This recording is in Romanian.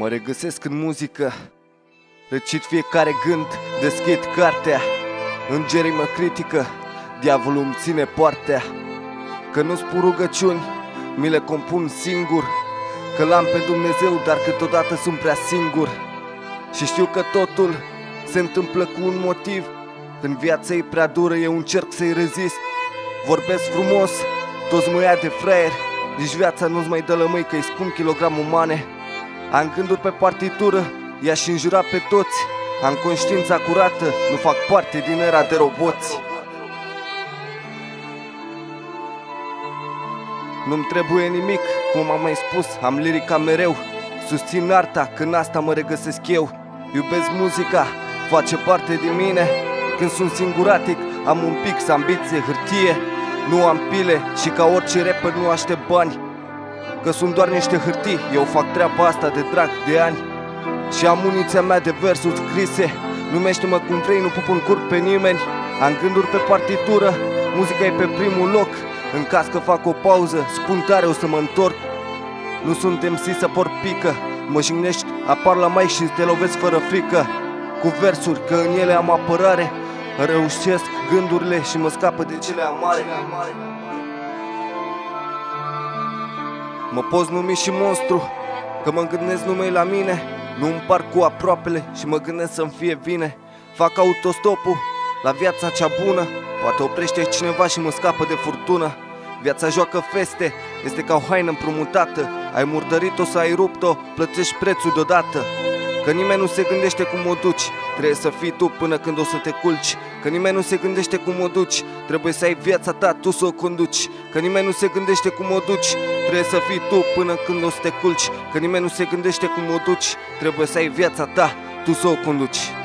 Mă regăsesc în muzică. Recit fiecare gând, deschid cartea. Îngerii mă critică, diavolul îmi ține poartea. Că nu spun rugăciuni, mi le compun singur. Că l-am pe Dumnezeu, dar câteodată sunt prea singur. Și știu că totul se întâmplă cu un motiv. Când viața e prea dură, eu încerc să-i rezist. Vorbesc frumos, toți mă ia de fraier. Nici viața nu-ți mai dă lămâi că-i scump kilogram umane am gânduri pe partitură, i-aș înjura pe toți. Am conștiința curată, nu fac parte din era de roboți. Nu-mi trebuie nimic, cum am mai spus, am lirica mereu. Susțin arta, când asta mă regăsesc eu. Iubesc muzica, face parte din mine. Când sunt singuratic, am un pic ambiție, hârtie. Nu am pile și ca orice rapper nu aștept bani Că sunt doar niște hârtii. Eu fac treaba asta de drag de ani. Și am muniția mea de versuri scrise. Numește-mă cum vrei, nu pup un cur pe nimeni. Am gânduri pe partitură Muzica e pe primul loc. În caz că fac o pauză Spun tare, o să mă întorc. Nu sunt MC să por pică. Mă jignești, apar la mai și te lovesc fără frică. Cu versuri, că în ele am apărare. Reușesc gândurile și mă scapă de cele amare Mă poți numi și monstru Că mă gândesc numai la mine. Nu împar cu aproapele și mă gândesc să-mi fie bine. Fac autostopul la viața cea bună. Poate oprește cineva și mă scapă de furtună. Viața joacă feste, este ca o haină împrumutată. Ai murdărit-o să ai rupt-o, plătești prețul deodată. Că nimeni nu se gândește cum o duci Trebuie să fii tu până când o să te culci. Că nimeni nu se gândește cum o duci Trebuie să ai viața ta, tu să o conduci. Că nimeni nu se gândește cum o duci Trebuie să fii tu până când o să te culci Că nimeni nu se gândește cum o duci. Trebuie să ai viața ta, tu să o conduci